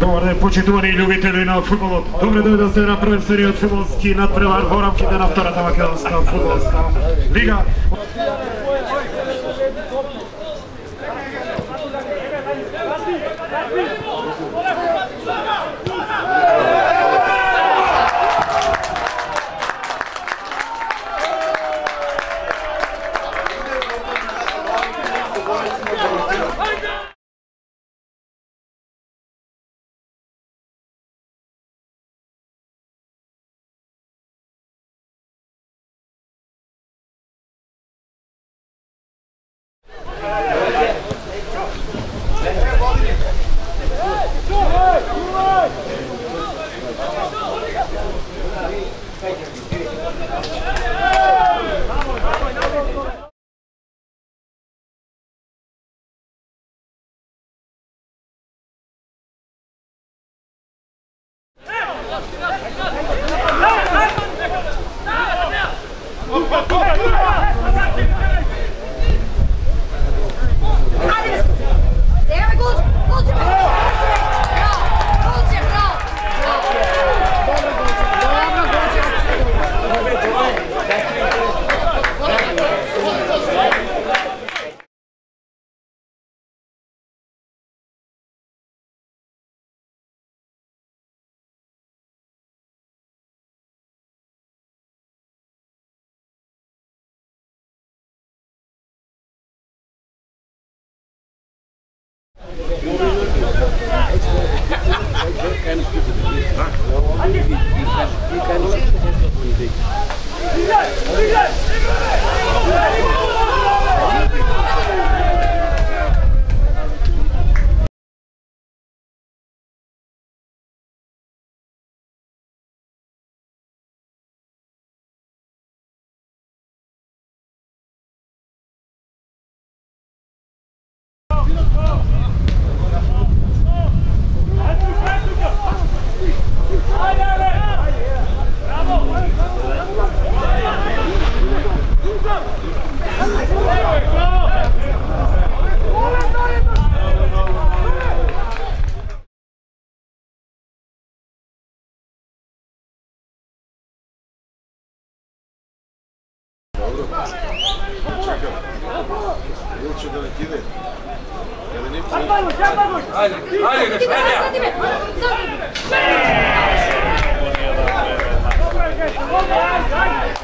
Добър ден, почитувани любители на футболот. Добре дойде да се направим сериот футболски надпревар во рамките на втората македонска футболска лига. Čekaj. Ili će da ne kide? Ili nipće? Ajde, Bagoš, ajde, Bagoš! Ajde, ajde, Gašperija! Ajde, Gašperija! Ajde, Ajde, Ajde,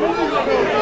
Vamos, vamos, Obrigado.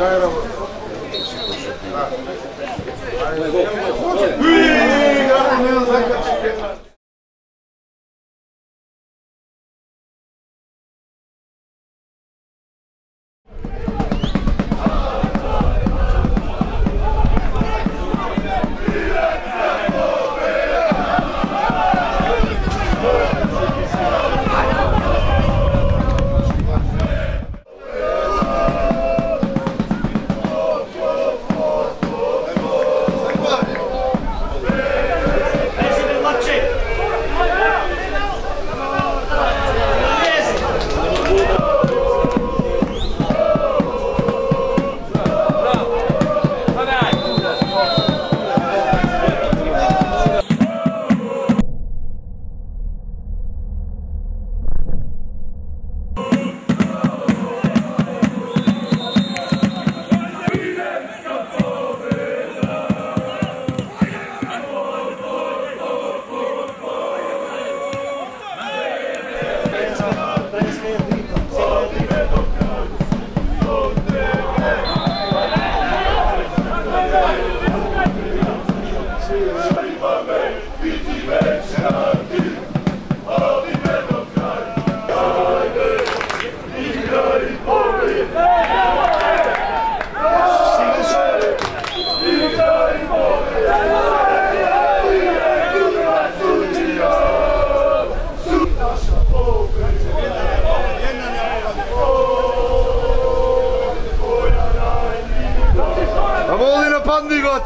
Cara,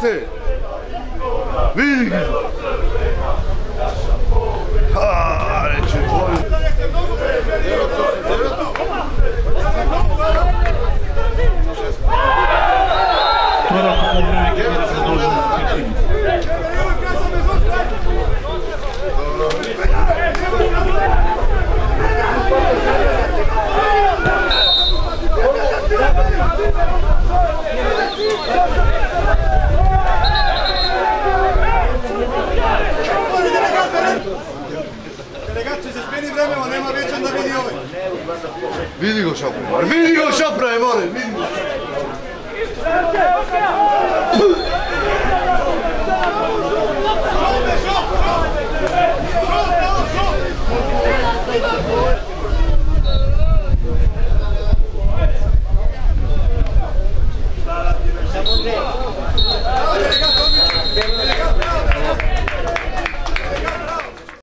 Party! Wien! meni vremena, nema već onda vidi ovaj. Vidi go šapre, vidi go šapre, more, vidi go.